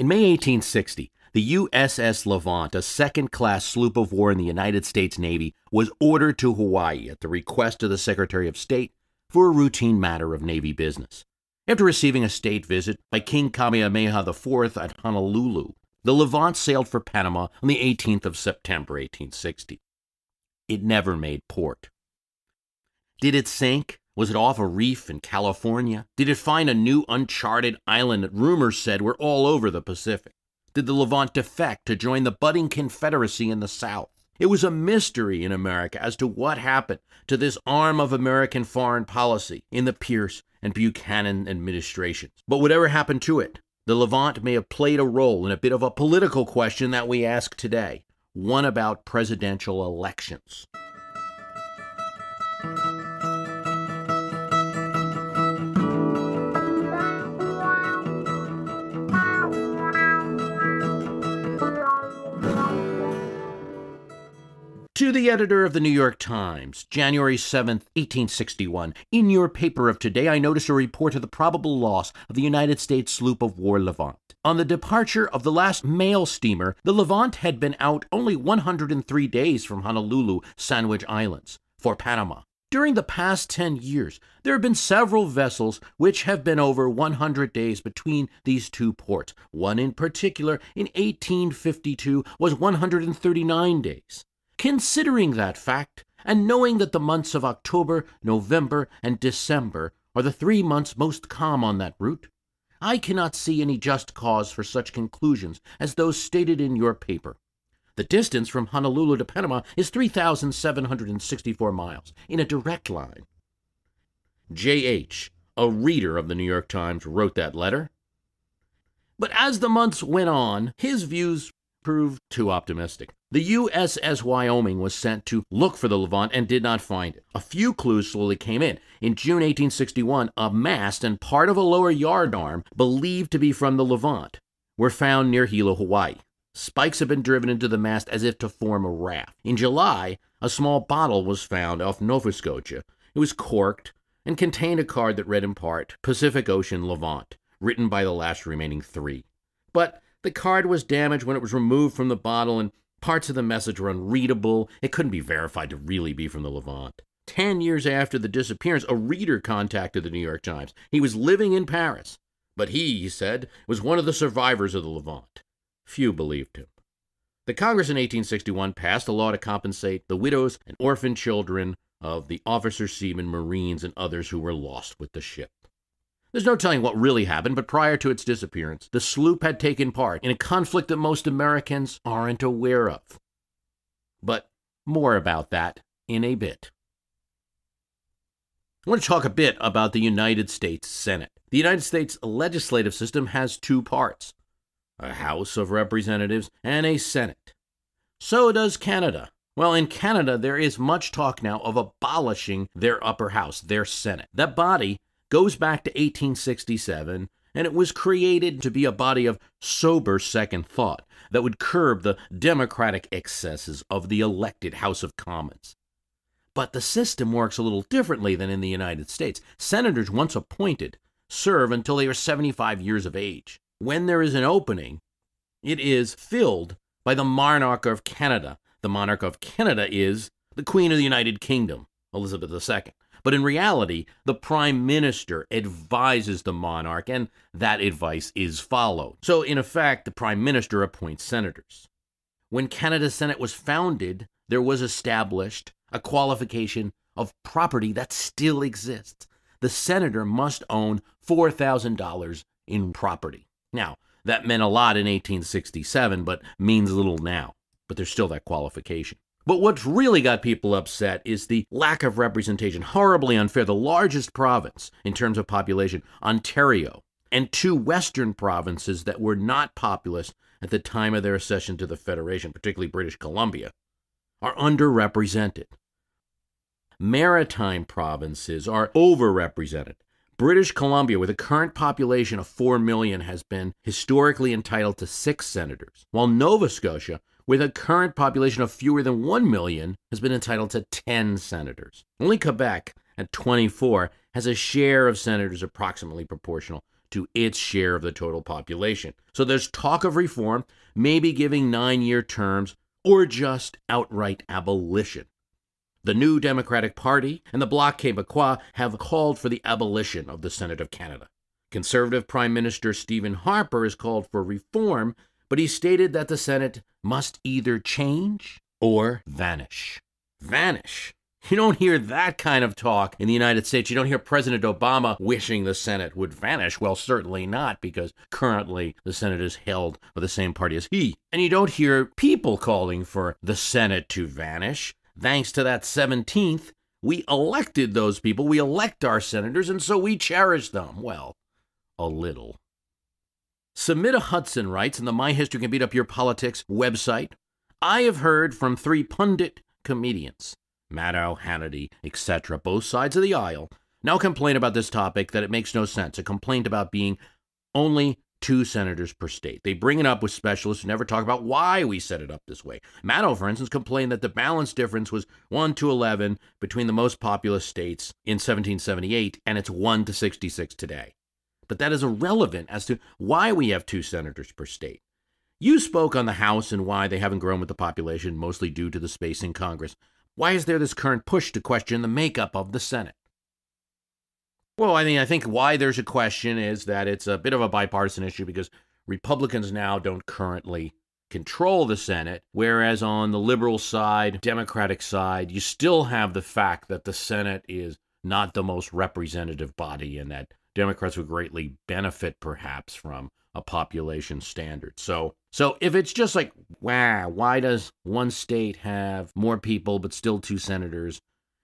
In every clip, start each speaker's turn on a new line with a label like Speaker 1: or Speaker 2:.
Speaker 1: In May 1860, the USS Levant, a second class sloop of war in the United States Navy, was ordered to Hawaii at the request of the Secretary of State for a routine matter of Navy business. After receiving a state visit by King Kamehameha IV at Honolulu, the Levant sailed for Panama on the 18th of September 1860. It never made port. Did it sink? Was it off a reef in California? Did it find a new uncharted island that rumors said were all over the Pacific? Did the Levant defect to join the budding Confederacy in the South? It was a mystery in America as to what happened to this arm of American foreign policy in the Pierce and Buchanan administrations. But whatever happened to it, the Levant may have played a role in a bit of a political question that we ask today, one about presidential elections. To the editor of the New York Times, January 7, 1861. In your paper of today, I notice a report of the probable loss of the United States sloop of war Levant. On the departure of the last mail steamer, the Levant had been out only 103 days from Honolulu, Sandwich Islands, for Panama. During the past 10 years, there have been several vessels which have been over 100 days between these two ports. One in particular, in 1852, was 139 days. Considering that fact, and knowing that the months of October, November, and December are the three months most calm on that route, I cannot see any just cause for such conclusions as those stated in your paper. The distance from Honolulu to Panama is 3,764 miles in a direct line. J.H., a reader of the New York Times, wrote that letter. But as the months went on, his views proved too optimistic. The USS Wyoming was sent to look for the Levant and did not find it. A few clues slowly came in. In June 1861, a mast and part of a lower yard arm, believed to be from the Levant, were found near Hilo, Hawaii. Spikes had been driven into the mast as if to form a raft. In July, a small bottle was found off Nova Scotia. It was corked and contained a card that read in part Pacific Ocean Levant, written by the last remaining three. But the card was damaged when it was removed from the bottle, and parts of the message were unreadable. It couldn't be verified to really be from the Levant. Ten years after the disappearance, a reader contacted the New York Times. He was living in Paris, but he, he said, was one of the survivors of the Levant. Few believed him. The Congress in 1861 passed a law to compensate the widows and orphan children of the officers, seamen, marines, and others who were lost with the ship. There's no telling what really happened, but prior to its disappearance, the sloop had taken part in a conflict that most Americans aren't aware of. But more about that in a bit. I want to talk a bit about the United States Senate. The United States legislative system has two parts a House of Representatives and a Senate. So does Canada. Well, in Canada, there is much talk now of abolishing their upper house, their Senate. That body goes back to 1867, and it was created to be a body of sober second thought that would curb the democratic excesses of the elected House of Commons. But the system works a little differently than in the United States. Senators, once appointed, serve until they are 75 years of age. When there is an opening, it is filled by the monarch of Canada. The monarch of Canada is the Queen of the United Kingdom, Elizabeth II. But in reality, the prime minister advises the monarch, and that advice is followed. So, in effect, the prime minister appoints senators. When Canada's Senate was founded, there was established a qualification of property that still exists. The senator must own $4,000 in property. Now, that meant a lot in 1867, but means little now. But there's still that qualification. But what's really got people upset is the lack of representation. Horribly unfair. The largest province in terms of population, Ontario, and two western provinces that were not populous at the time of their accession to the Federation, particularly British Columbia, are underrepresented. Maritime provinces are overrepresented. British Columbia, with a current population of 4 million, has been historically entitled to six senators, while Nova Scotia, with a current population of fewer than 1 million, has been entitled to 10 senators. Only Quebec, at 24, has a share of senators approximately proportional to its share of the total population. So there's talk of reform, maybe giving nine year terms, or just outright abolition. The new Democratic Party and the Bloc Québécois have called for the abolition of the Senate of Canada. Conservative Prime Minister Stephen Harper has called for reform, but he stated that the Senate must either change or vanish. Vanish. You don't hear that kind of talk in the United States. You don't hear President Obama wishing the Senate would vanish. Well, certainly not, because currently the Senate is held by the same party as he. And you don't hear people calling for the Senate to vanish. Thanks to that 17th, we elected those people. We elect our senators, and so we cherish them. Well, a little. Samita Hudson writes in the My History Can Beat Up Your Politics website I have heard from three pundit comedians Maddow, Hannity, etc., both sides of the aisle, now complain about this topic that it makes no sense. A complaint about being only two senators per state. They bring it up with specialists who never talk about why we set it up this way. Maddow, for instance, complained that the balance difference was 1 to 11 between the most populous states in 1778, and it's 1 to 66 today. But that is irrelevant as to why we have two senators per state. You spoke on the House and why they haven't grown with the population, mostly due to the space in Congress. Why is there this current push to question the makeup of the Senate? Well, I mean, I think why there's a question is that it's a bit of a bipartisan issue because Republicans now don't currently control the Senate, whereas on the liberal side, Democratic side, you still have the fact that the Senate is not the most representative body and that Democrats would greatly benefit perhaps from a population standard. So so if it's just like, wow, why does one state have more people but still two senators,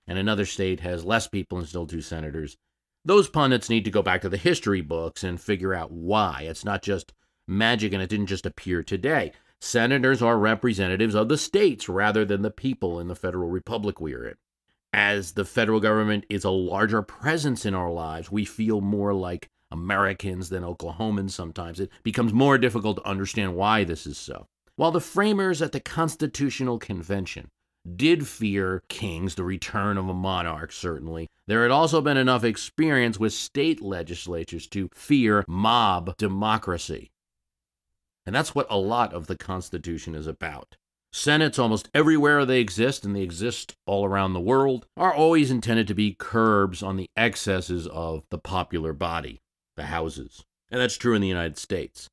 Speaker 1: and another state has less people and still two senators? Those pundits need to go back to the history books and figure out why. It's not just magic and it didn't just appear today. Senators are representatives of the states rather than the people in the federal republic we're in. As the federal government is a larger presence in our lives, we feel more like Americans than Oklahomans sometimes. It becomes more difficult to understand why this is so. While the framers at the Constitutional Convention did fear kings, the return of a monarch, certainly, there had also been enough experience with state legislatures to fear mob democracy. And that's what a lot of the Constitution is about. Senates, almost everywhere they exist, and they exist all around the world, are always intended to be curbs on the excesses of the popular body the houses. And that's true in the United States.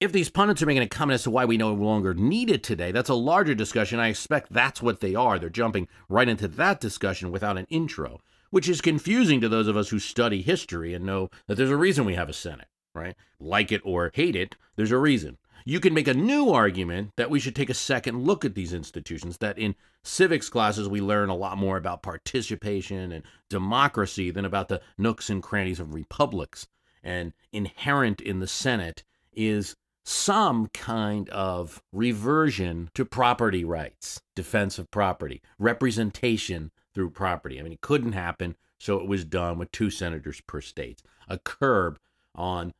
Speaker 1: If these pundits are making a comment as to why we no longer need it today, that's a larger discussion. I expect that's what they are. They're jumping right into that discussion without an intro, which is confusing to those of us who study history and know that there's a reason we have a Senate, right? Like it or hate it, there's a reason. You can make a new argument that we should take a second look at these institutions, that in civics classes we learn a lot more about participation and democracy than about the nooks and crannies of republics. And inherent in the Senate is some kind of reversion to property rights, defense of property, representation through property. I mean, it couldn't happen, so it was done with two senators per state, a curb on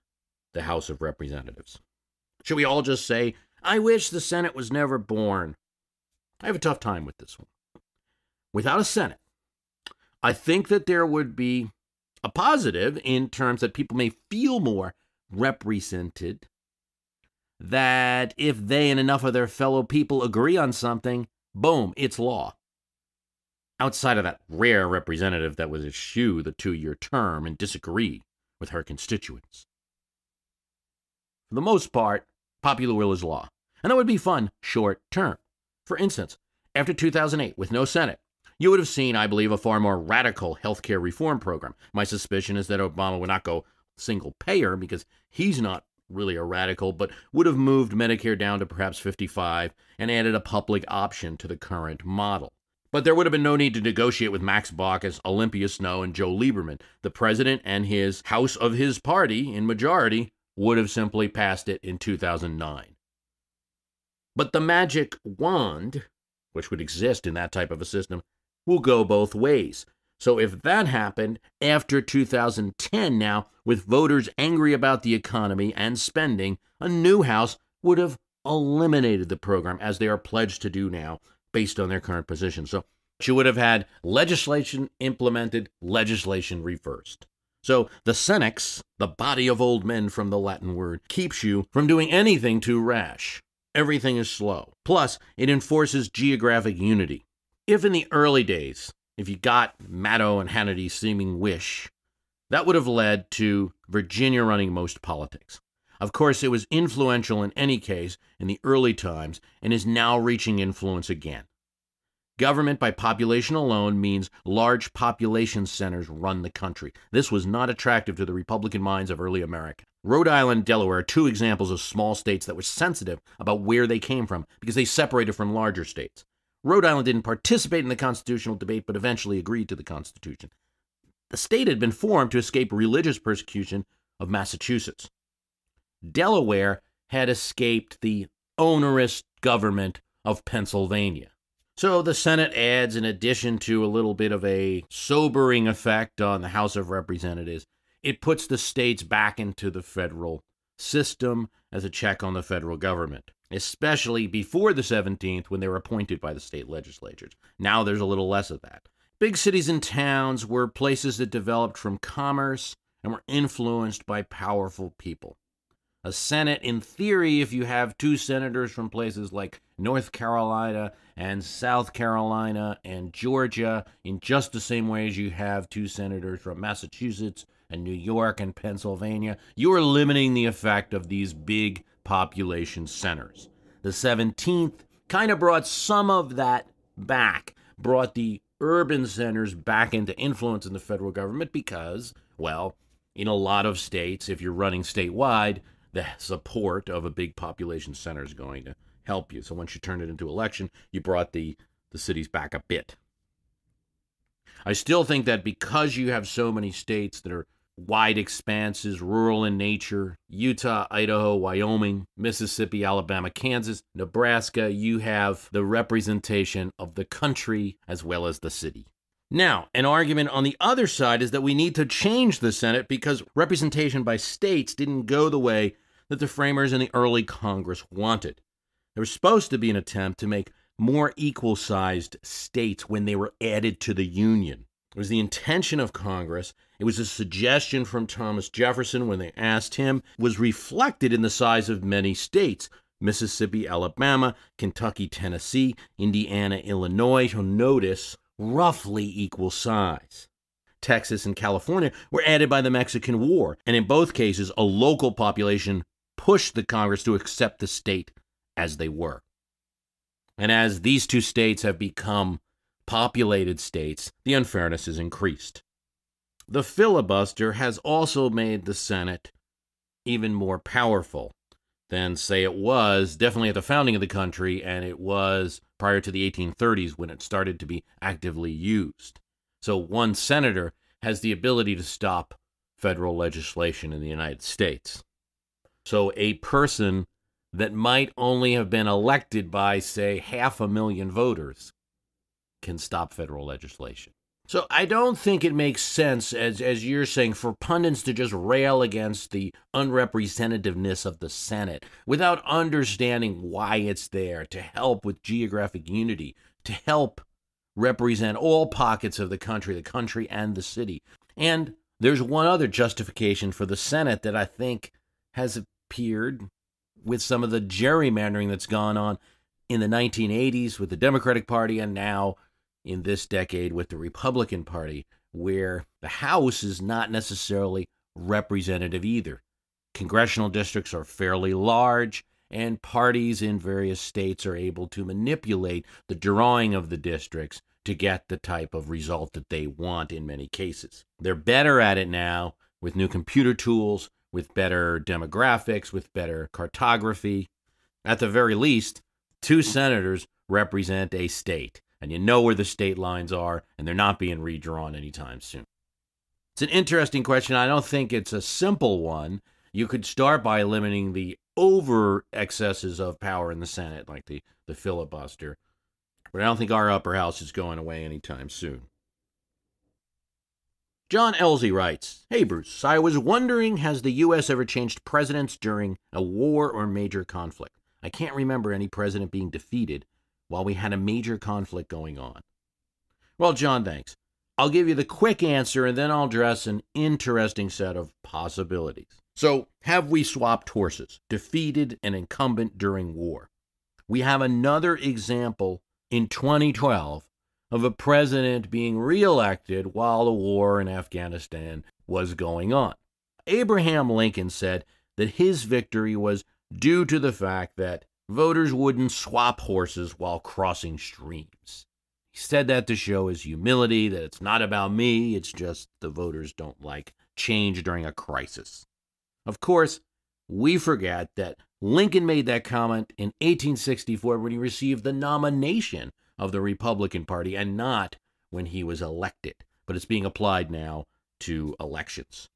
Speaker 1: the House of Representatives. Should we all just say, I wish the Senate was never born? I have a tough time with this one. Without a Senate, I think that there would be a positive in terms that people may feel more represented. That if they and enough of their fellow people agree on something, boom, it's law. Outside of that rare representative that would eschew the two year term and disagree with her constituents. For the most part, popular will is law. And that would be fun short term. For instance, after 2008, with no Senate, you would have seen, I believe, a far more radical healthcare reform program. My suspicion is that Obama would not go single payer because he's not really a radical, but would have moved Medicare down to perhaps 55 and added a public option to the current model. But there would have been no need to negotiate with Max Baucus, Olympia Snowe, and Joe Lieberman. The president and his House of his party, in majority, would have simply passed it in 2009. But the magic wand, which would exist in that type of a system, will go both ways. So if that happened after 2010 now, with voters angry about the economy and spending, a new House would have eliminated the program as they are pledged to do now based on their current position. So she would have had legislation implemented, legislation reversed. So the senex, the body of old men from the Latin word, keeps you from doing anything too rash. Everything is slow. Plus, it enforces geographic unity. If in the early days, if you got Maddow and Hannity's seeming wish, that would have led to Virginia running most politics. Of course, it was influential in any case in the early times and is now reaching influence again. Government by population alone means large population centers run the country. This was not attractive to the Republican minds of early America. Rhode Island, Delaware are two examples of small states that were sensitive about where they came from because they separated from larger states. Rhode Island didn't participate in the constitutional debate but eventually agreed to the Constitution. The state had been formed to escape religious persecution of Massachusetts. Delaware had escaped the onerous government of Pennsylvania. So the Senate adds, in addition to a little bit of a sobering effect on the House of Representatives, it puts the states back into the federal system as a check on the federal government, especially before the 17th when they were appointed by the state legislatures. Now there's a little less of that. Big cities and towns were places that developed from commerce and were influenced by powerful people a Senate, in theory, if you have two senators from places like North Carolina and South Carolina and Georgia, in just the same way as you have two senators from Massachusetts and New York and Pennsylvania, you are limiting the effect of these big population centers. The 17th kind of brought some of that back, brought the urban centers back into influence in the federal government because, well, in a lot of states, if you're running statewide, the support of a big population center is going to help you. So once you turn it into election, you brought the the cities back a bit. I still think that because you have so many states that are wide expanses, rural in nature, Utah, Idaho, Wyoming, Mississippi, Alabama, Kansas, Nebraska, you have the representation of the country as well as the city. Now, an argument on the other side is that we need to change the Senate because representation by states didn't go the way that the framers in the early Congress wanted. There was supposed to be an attempt to make more equal sized states when they were added to the Union. It was the intention of Congress. It was a suggestion from Thomas Jefferson when they asked him, was reflected in the size of many states. Mississippi, Alabama, Kentucky, Tennessee, Indiana, Illinois. You'll notice roughly equal size. Texas and California were added by the Mexican War, and in both cases, a local population pushed the Congress to accept the state as they were. And as these two states have become populated states, the unfairness has increased. The filibuster has also made the Senate even more powerful than, say, it was definitely at the founding of the country, and it was prior to the 1830s when it started to be actively used. So one senator has the ability to stop federal legislation in the United States. So a person that might only have been elected by, say, half a million voters can stop federal legislation. So I don't think it makes sense, as as you're saying, for pundits to just rail against the unrepresentativeness of the Senate without understanding why it's there to help with geographic unity, to help represent all pockets of the country, the country and the city. And there's one other justification for the Senate that I think has appeared with some of the gerrymandering that's gone on in the 1980s with the Democratic Party and now in this decade with the Republican Party, where the House is not necessarily representative either. Congressional districts are fairly large, and parties in various states are able to manipulate the drawing of the districts to get the type of result that they want in many cases. They're better at it now with new computer tools, with better demographics, with better cartography. At the very least, two senators represent a state and you know where the state lines are, and they're not being redrawn anytime soon. It's an interesting question. I don't think it's a simple one. You could start by limiting the over excesses of power in the Senate, like the, the filibuster. But I don't think our upper house is going away anytime soon. John Elsey writes Hey Bruce, I was wondering has the U.S. ever changed presidents during a war or major conflict? I can't remember any president being defeated, while we had a major conflict going on? Well, John, thanks. I'll give you the quick answer and then I'll address an interesting set of possibilities. So, have we swapped horses, defeated an incumbent during war? We have another example in 2012 of a president being reelected while the war in Afghanistan was going on. Abraham Lincoln said that his victory was due to the fact that voters wouldn't swap horses while crossing streams. He said that to show his humility, that it's not about me, it's just the voters don't like change during a crisis. Of course, we forget that Lincoln made that comment in 1864 when he received the nomination of the Republican Party and not when he was elected, but it's being applied now to elections.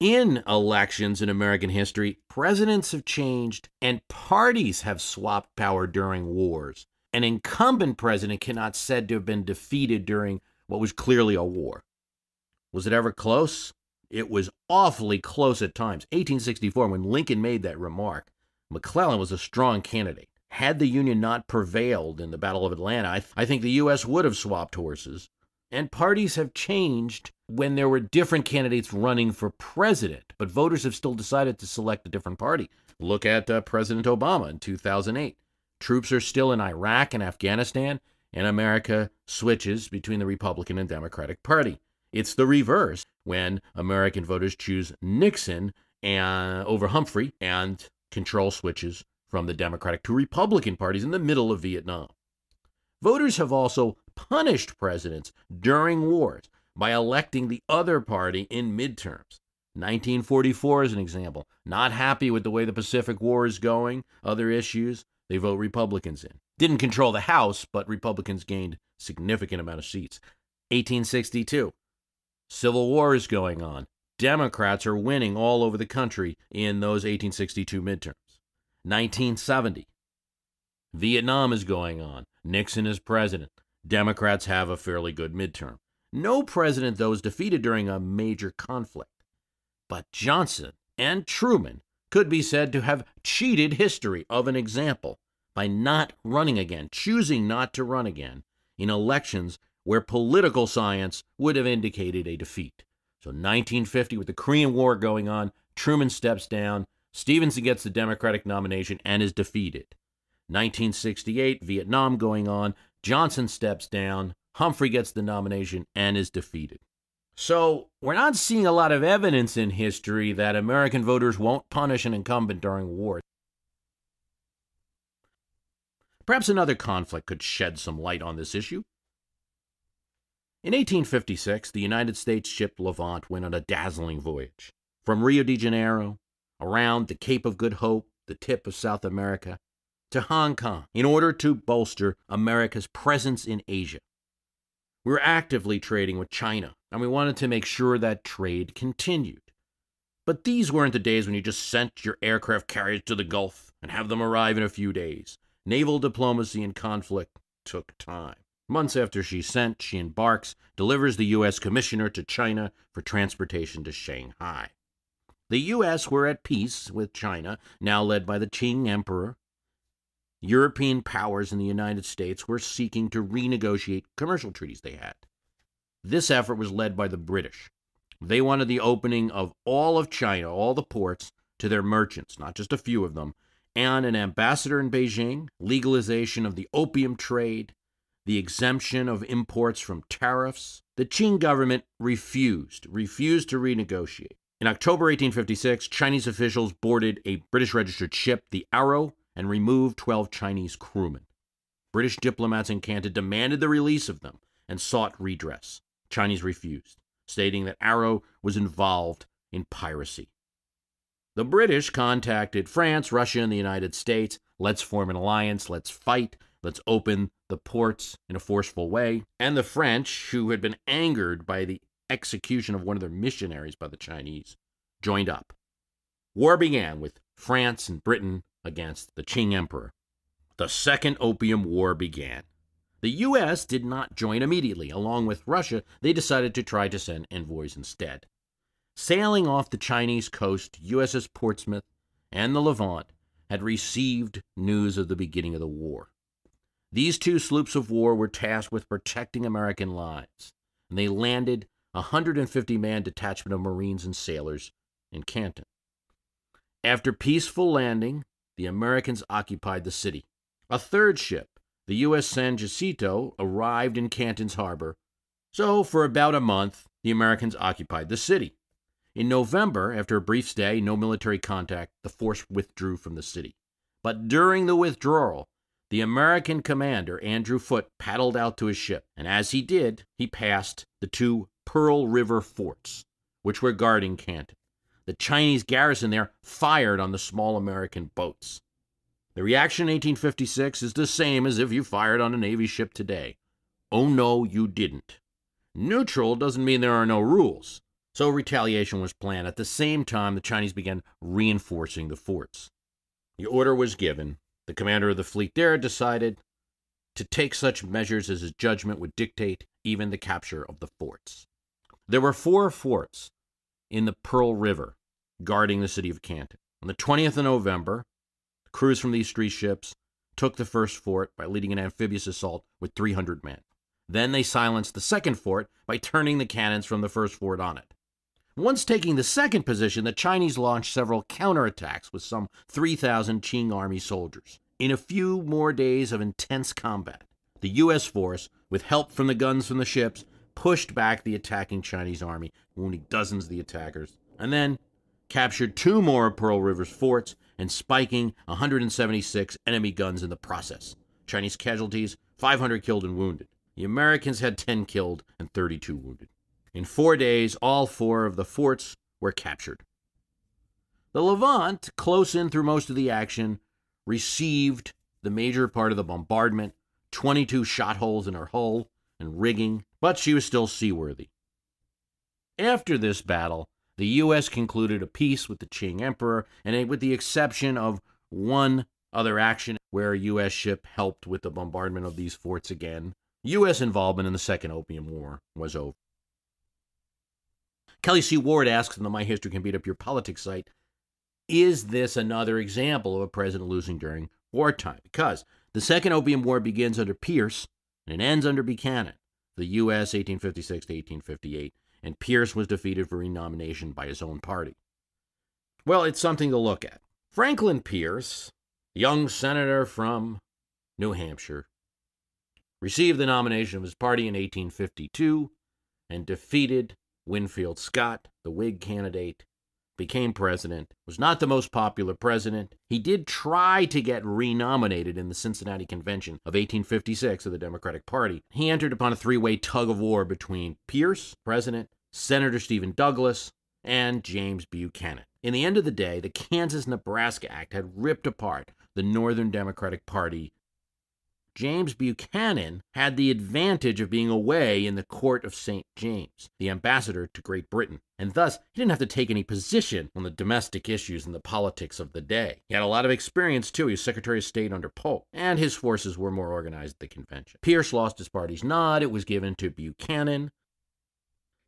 Speaker 1: In elections in American history, presidents have changed and parties have swapped power during wars. An incumbent president cannot said to have been defeated during what was clearly a war. Was it ever close? It was awfully close at times. 1864, when Lincoln made that remark, McClellan was a strong candidate. Had the Union not prevailed in the Battle of Atlanta, I, th- I think the U.S. would have swapped horses. And parties have changed when there were different candidates running for president, but voters have still decided to select a different party. Look at uh, President Obama in 2008. Troops are still in Iraq and Afghanistan, and America switches between the Republican and Democratic Party. It's the reverse when American voters choose Nixon and, over Humphrey and control switches from the Democratic to Republican parties in the middle of Vietnam. Voters have also punished presidents during wars by electing the other party in midterms. 1944 is an example. Not happy with the way the Pacific War is going, other issues, they vote Republicans in. Didn't control the House, but Republicans gained significant amount of seats. 1862, Civil War is going on. Democrats are winning all over the country in those 1862 midterms. 1970. Vietnam is going on. Nixon is president. Democrats have a fairly good midterm. No president, though, is defeated during a major conflict. But Johnson and Truman could be said to have cheated history of an example by not running again, choosing not to run again in elections where political science would have indicated a defeat. So 1950, with the Korean War going on, Truman steps down, Stevenson gets the Democratic nomination and is defeated. 1968, Vietnam going on, Johnson steps down, Humphrey gets the nomination and is defeated. So, we're not seeing a lot of evidence in history that American voters won't punish an incumbent during war. Perhaps another conflict could shed some light on this issue. In 1856, the United States ship Levant went on a dazzling voyage from Rio de Janeiro, around the Cape of Good Hope, the tip of South America, to Hong Kong in order to bolster America's presence in Asia. We were actively trading with China, and we wanted to make sure that trade continued. But these weren't the days when you just sent your aircraft carriers to the Gulf and have them arrive in a few days. Naval diplomacy and conflict took time. Months after she sent, she embarks, delivers the U.S. Commissioner to China for transportation to Shanghai. The U.S. were at peace with China, now led by the Qing Emperor. European powers and the United States were seeking to renegotiate commercial treaties they had. This effort was led by the British. They wanted the opening of all of China, all the ports, to their merchants, not just a few of them, and an ambassador in Beijing, legalization of the opium trade, the exemption of imports from tariffs. The Qing government refused, refused to renegotiate. In October 1856, Chinese officials boarded a British registered ship, the Arrow, and removed 12 Chinese crewmen. British diplomats in Canton demanded the release of them and sought redress. Chinese refused, stating that Arrow was involved in piracy. The British contacted France, Russia, and the United States. Let's form an alliance. Let's fight. Let's open the ports in a forceful way. And the French, who had been angered by the execution of one of their missionaries by the Chinese, joined up. War began with France and Britain against the Qing Emperor. The Second Opium War began. The U.S. did not join immediately. Along with Russia, they decided to try to send envoys instead. Sailing off the Chinese coast, USS Portsmouth and the Levant had received news of the beginning of the war. These two sloops of war were tasked with protecting American lives. and they landed a 150 man detachment of Marines and sailors in Canton. After peaceful landing, the Americans occupied the city. A third ship, the U.S. San Jacinto, arrived in Canton's harbor. So, for about a month, the Americans occupied the city. In November, after a brief stay, no military contact, the force withdrew from the city. But during the withdrawal, the American commander, Andrew Foote, paddled out to his ship, and as he did, he passed the two Pearl River forts, which were guarding Canton. The Chinese garrison there fired on the small American boats. The reaction in 1856 is the same as if you fired on a Navy ship today. Oh no, you didn't. Neutral doesn't mean there are no rules. So retaliation was planned. At the same time, the Chinese began reinforcing the forts. The order was given. The commander of the fleet there decided to take such measures as his judgment would dictate, even the capture of the forts. There were four forts in the Pearl River guarding the city of Canton. On the 20th of November, the crews from these three ships took the first fort by leading an amphibious assault with 300 men. Then they silenced the second fort by turning the cannons from the first fort on it. Once taking the second position, the Chinese launched several counterattacks with some 3,000 Qing army soldiers. In a few more days of intense combat, the U.S. force, with help from the guns from the ships, pushed back the attacking Chinese army, wounding dozens of the attackers, and then captured two more of Pearl River's forts and spiking 176 enemy guns in the process. Chinese casualties 500 killed and wounded. The Americans had 10 killed and 32 wounded. In four days, all four of the forts were captured. The Levant, close in through most of the action, received the major part of the bombardment 22 shot holes in her hull and rigging, but she was still seaworthy. After this battle, the U.S. concluded a peace with the Qing Emperor, and with the exception of one other action where a U.S. ship helped with the bombardment of these forts again, U.S. involvement in the Second Opium War was over. Kelly C. Ward asks in the My History Can Beat Up Your Politics site, is this another example of a president losing during wartime? Because the Second Opium War begins under Pierce and it ends under Buchanan, the U.S. 1856 to 1858, and Pierce was defeated for renomination by his own party. Well, it's something to look at. Franklin Pierce, young senator from New Hampshire, received the nomination of his party in 1852 and defeated Winfield Scott, the Whig candidate, became president, was not the most popular president. He did try to get renominated in the Cincinnati Convention of 1856 of the Democratic Party. He entered upon a three way tug of war between Pierce, president, Senator Stephen Douglas, and James Buchanan. In the end of the day, the Kansas Nebraska Act had ripped apart the Northern Democratic Party James Buchanan had the advantage of being away in the court of St. James, the ambassador to Great Britain, and thus he didn't have to take any position on the domestic issues and the politics of the day. He had a lot of experience too. He was Secretary of State under Polk, and his forces were more organized at the convention. Pierce lost his party's nod. It was given to Buchanan.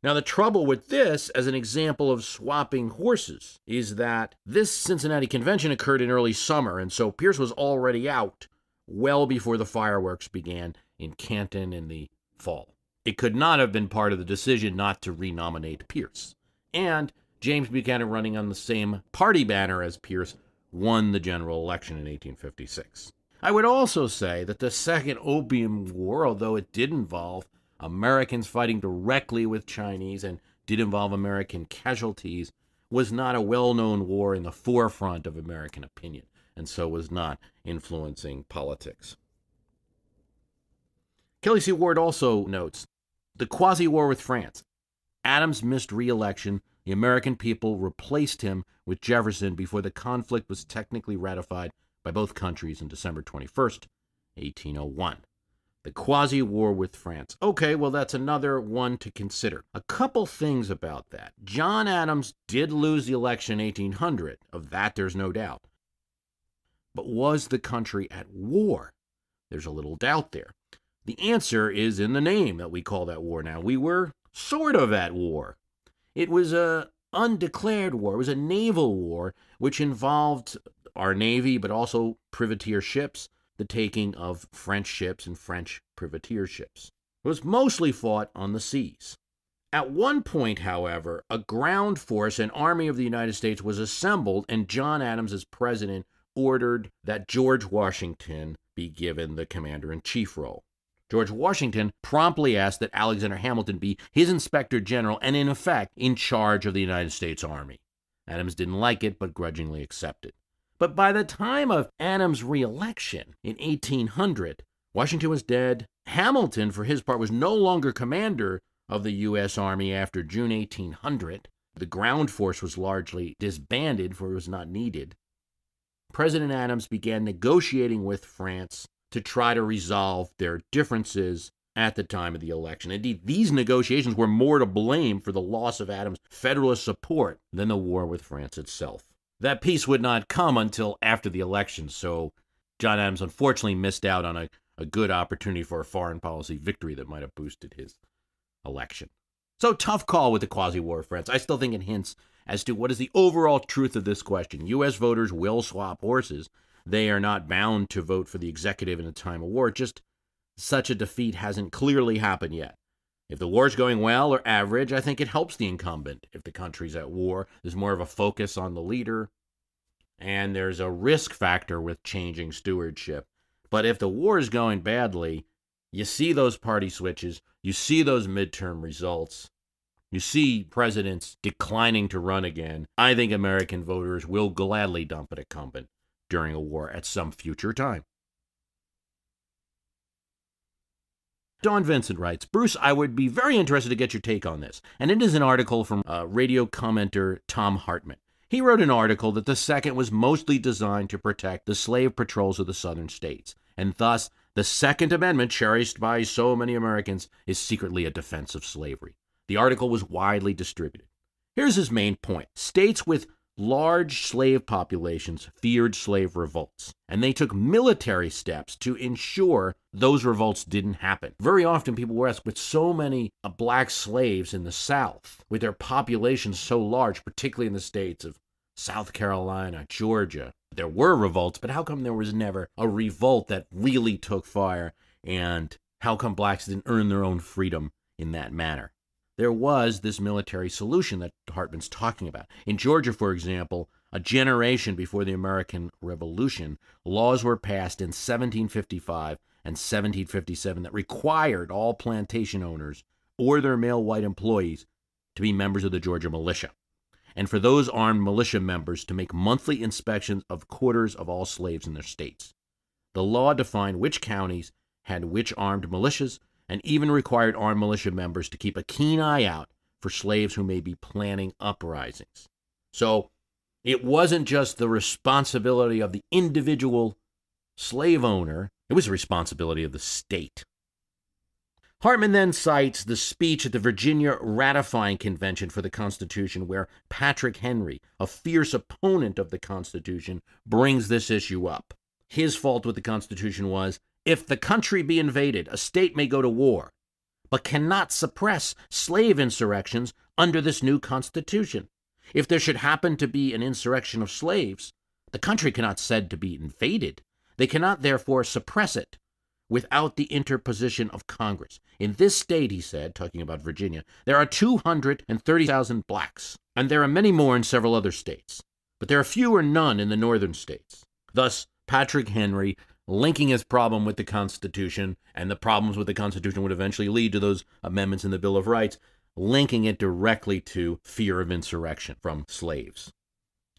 Speaker 1: Now, the trouble with this, as an example of swapping horses, is that this Cincinnati convention occurred in early summer, and so Pierce was already out well before the fireworks began in Canton in the fall. It could not have been part of the decision not to renominate Pierce. And James Buchanan, running on the same party banner as Pierce, won the general election in 1856. I would also say that the Second Opium War, although it did involve Americans fighting directly with Chinese and did involve American casualties, was not a well known war in the forefront of American opinion and so was not influencing politics. Kelly C. Ward also notes the quasi war with France. Adams missed re election. The American people replaced him with Jefferson before the conflict was technically ratified by both countries on December 21st, 1801. The quasi war with France. Okay, well, that's another one to consider. A couple things about that. John Adams did lose the election in 1800. Of that, there's no doubt. But was the country at war? There's a little doubt there. The answer is in the name that we call that war now. We were sort of at war. It was a undeclared war. It was a naval war which involved our navy but also privateer ships, the taking of French ships and French privateer ships. It was mostly fought on the seas. At one point, however, a ground force, an army of the United States, was assembled, and John Adams, as president, ordered that George Washington be given the commander in chief role. George Washington promptly asked that Alexander Hamilton be his inspector general and, in effect, in charge of the United States Army. Adams didn't like it, but grudgingly accepted. But by the time of Adams' reelection in 1800, Washington was dead. Hamilton, for his part, was no longer commander of the U.S. Army after June 1800. The ground force was largely disbanded, for it was not needed. President Adams began negotiating with France to try to resolve their differences at the time of the election. Indeed, these negotiations were more to blame for the loss of Adams' Federalist support than the war with France itself. That peace would not come until after the election, so John Adams unfortunately missed out on a, a good opportunity for a foreign policy victory that might have boosted his election. So, tough call with the quasi war of France. I still think it hints as to what is the overall truth of this question. U.S. voters will swap horses. They are not bound to vote for the executive in a time of war. Just such a defeat hasn't clearly happened yet. If the war's going well or average, I think it helps the incumbent. If the country's at war, there's more of a focus on the leader, and there's a risk factor with changing stewardship. But if the war is going badly, you see those party switches, you see those midterm results, you see presidents declining to run again. I think American voters will gladly dump an incumbent during a war at some future time. Don Vincent writes Bruce, I would be very interested to get your take on this. And it is an article from uh, radio commenter Thom Hartmann. He wrote an article that the Second was mostly designed to protect the slave patrols of the southern states, and thus the Second Amendment, cherished by so many Americans, is secretly a defense of slavery. The article was widely distributed. Here's his main point States with large slave populations feared slave revolts, and they took military steps to ensure those revolts didn't happen. Very often, people were asked, with so many uh, black slaves in the South, with their populations so large, particularly in the states of South Carolina, Georgia, there were revolts, but how come there was never a revolt that really took fire? And how come blacks didn't earn their own freedom in that manner? There was this military solution that Hartmann's talking about. In Georgia, for example, a generation before the American Revolution, laws were passed in 1755 and 1757 that required all plantation owners or their male white employees to be members of the Georgia militia and for those armed militia members to make monthly inspections of quarters of all slaves in their states. The law defined which counties had which armed militias and even required armed militia members to keep a keen eye out for slaves who may be planning uprisings. So it wasn't just the responsibility of the individual slave owner, it was the responsibility of the state. Hartmann then cites the speech at the Virginia Ratifying Convention for the Constitution, where Patrick Henry, a fierce opponent of the Constitution, brings this issue up. His fault with the Constitution was if the country be invaded, a state may go to war, but cannot suppress slave insurrections under this new Constitution. If there should happen to be an insurrection of slaves, the country cannot said to be invaded. They cannot therefore suppress it without the interposition of Congress. In this state, he said, talking about Virginia, there are 230,000 blacks, and there are many more in several other states, but there are few or none in the northern states. Thus, Patrick Henry linking his problem with the Constitution, and the problems with the Constitution would eventually lead to those amendments in the Bill of Rights, linking it directly to fear of insurrection from slaves.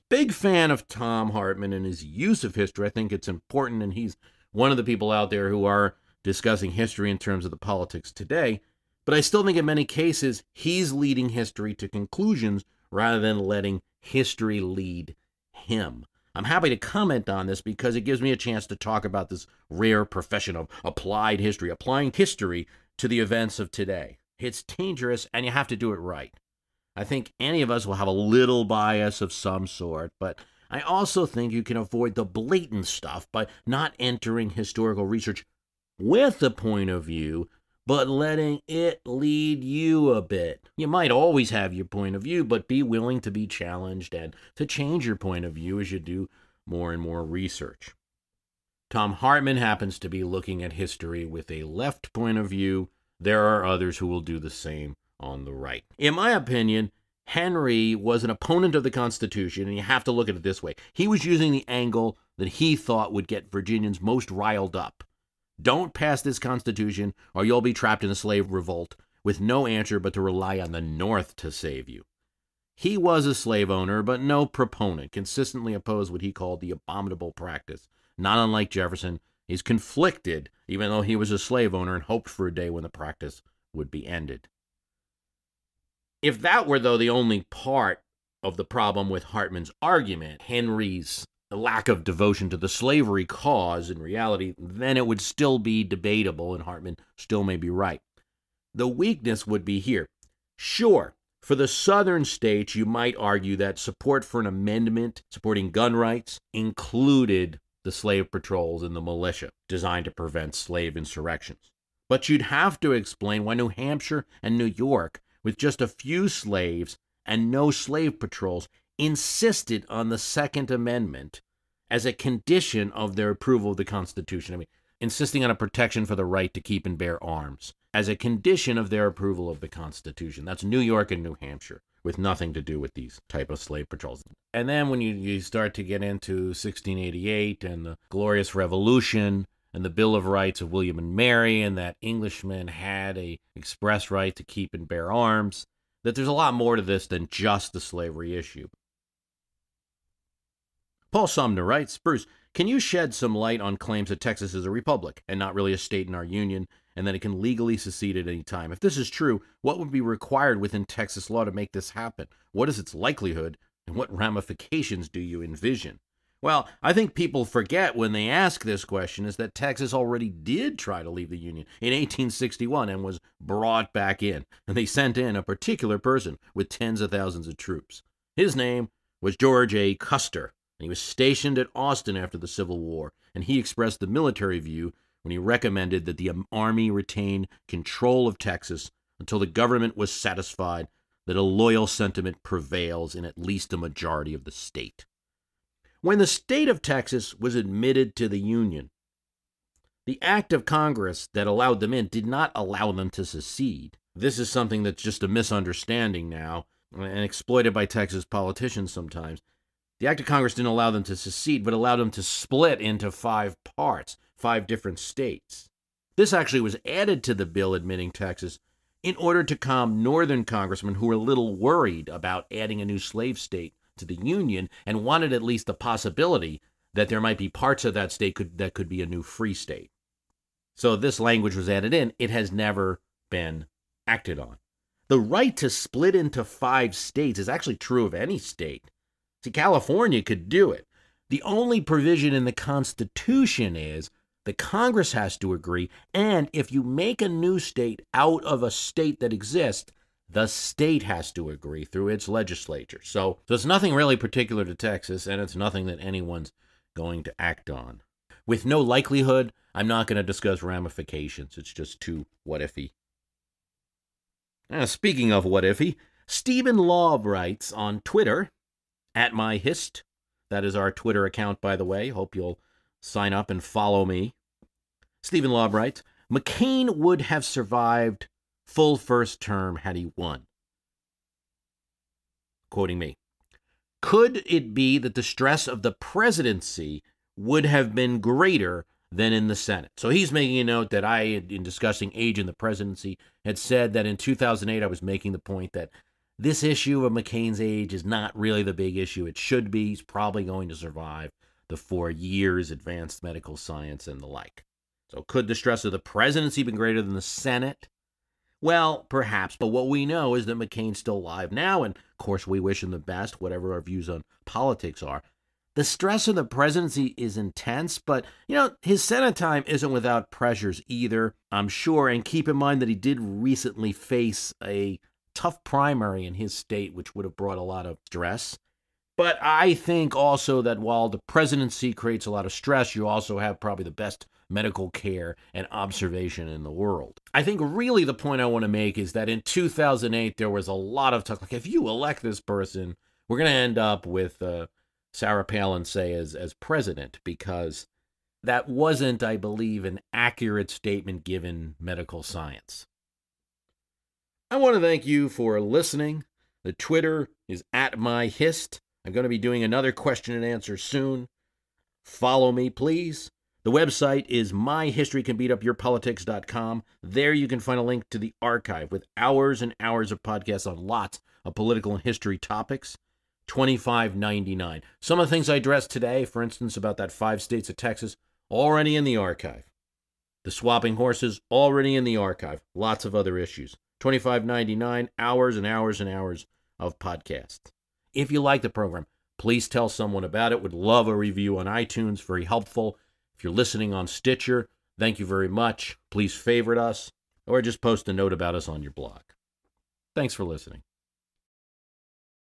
Speaker 1: Big fan of Thom Hartmann and his use of history. I think it's important, and he's one of the people out there who are discussing history in terms of the politics today. But I still think in many cases he's leading history to conclusions rather than letting history lead him. I'm happy to comment on this because it gives me a chance to talk about this rare profession of applied history, applying history to the events of today. It's dangerous and you have to do it right. I think any of us will have a little bias of some sort, but I also think you can avoid the blatant stuff by not entering historical research with a point of view, but letting it lead you a bit. You might always have your point of view, but be willing to be challenged and to change your point of view as you do more and more research. Thom Hartmann happens to be looking at history with a left point of view. there are others who will do the same on the right. In my opinion, Henry was an opponent of the Constitution, and you have to look at it this way. He was using the angle that he thought would get Virginians most riled up. Don't pass this Constitution, or you'll be trapped in a slave revolt with no answer but to rely on the North to save you. He was a slave owner, but no proponent, consistently opposed what he called the abominable practice. Not unlike Jefferson, he's conflicted, even though he was a slave owner and hoped for a day when the practice would be ended. If that were, though, the only part of the problem with Hartmann's argument, Henry's lack of devotion to the slavery cause in reality, then it would still be debatable, and Hartmann still may be right. The weakness would be here. Sure, for the southern states, you might argue that support for an amendment supporting gun rights included the slave patrols and the militia designed to prevent slave insurrections. But you'd have to explain why New Hampshire and New York with just a few slaves and no slave patrols, insisted on the Second Amendment as a condition of their approval of the Constitution. I mean, insisting on a protection for the right to keep and bear arms as a condition of their approval of the Constitution. That's New York and New Hampshire, with nothing to do with these type of slave patrols. And then when you, you start to get into 1688 and the Glorious Revolution, and the Bill of Rights of William and Mary, and that Englishmen had a express right to keep and bear arms, that there's a lot more to this than just the slavery issue. Paul Sumner writes, Bruce, can you shed some light on claims that Texas is a republic and not really a state in our union, and that it can legally secede at any time? If this is true, what would be required within Texas law to make this happen? What is its likelihood, and what ramifications do you envision? Well, I think people forget when they ask this question is that Texas already did try to leave the Union in 1861 and was brought back in. And they sent in a particular person with tens of thousands of troops. His name was George A. Custer, and he was stationed at Austin after the Civil War. And he expressed the military view when he recommended that the um, Army retain control of Texas until the government was satisfied that a loyal sentiment prevails in at least a majority of the state. When the state of Texas was admitted to the Union, the act of Congress that allowed them in did not allow them to secede. This is something that's just a misunderstanding now and exploited by Texas politicians sometimes. The act of Congress didn't allow them to secede, but allowed them to split into five parts, five different states. This actually was added to the bill admitting Texas in order to calm northern congressmen who were a little worried about adding a new slave state to the Union and wanted at least the possibility that there might be parts of that state could, that could be a new free state. So this language was added in. It has never been acted on. The right to split into five states is actually true of any state. See, California could do it. The only provision in the Constitution is the Congress has to agree, and if you make a new state out of a state that exists, the state has to agree through its legislature. So, so it's nothing really particular to Texas, and it's nothing that anyone's going to act on. With no likelihood, I'm not going to discuss ramifications. It's just too what ify. Now, speaking of what ify, Stephen Laub writes on Twitter, at my hist. That is our Twitter account, by the way. Hope you'll sign up and follow me. Stephen Laub writes, McCain would have survived full first term had he won. Quoting me Could it be that the stress of the presidency would have been greater than in the Senate? So he's making a note that I, in discussing age in the presidency, had said that in 2008 I was making the point that this issue of McCain's age is not really the big issue. It should be. He's probably going to survive the four years, advanced medical science, and the like. So, could the stress of the presidency be greater than the Senate? Well, perhaps, but what we know is that McCain's still alive now, and of course, we wish him the best, whatever our views on politics are. The stress of the presidency is intense, but, you know, his Senate time isn't without pressures either, I'm sure. And keep in mind that he did recently face a tough primary in his state, which would have brought a lot of stress. But I think also that while the presidency creates a lot of stress, you also have probably the best medical care and observation in the world. I think really the point I want to make is that in 2008, there was a lot of talk like, if you elect this person, we're going to end up with uh, Sarah Palin, say, as, as president, because that wasn't, I believe, an accurate statement given medical science. I want to thank you for listening. The Twitter is at myhist. I'm going to be doing another question and answer soon. Follow me, please. The website is myhistorycanbeatupyourpolitics.com. There you can find a link to the archive with hours and hours of podcasts on lots of political and history topics. Twenty-five ninety-nine. Some of the things I addressed today, for instance, about that five states of Texas, already in the archive. The swapping horses, already in the archive. Lots of other issues. Twenty-five ninety-nine. Hours and hours and hours of podcasts. If you like the program, please tell someone about it. Would love a review on iTunes. Very helpful. If you're listening on Stitcher, thank you very much. Please favorite us or just post a note about us on your blog. Thanks for listening.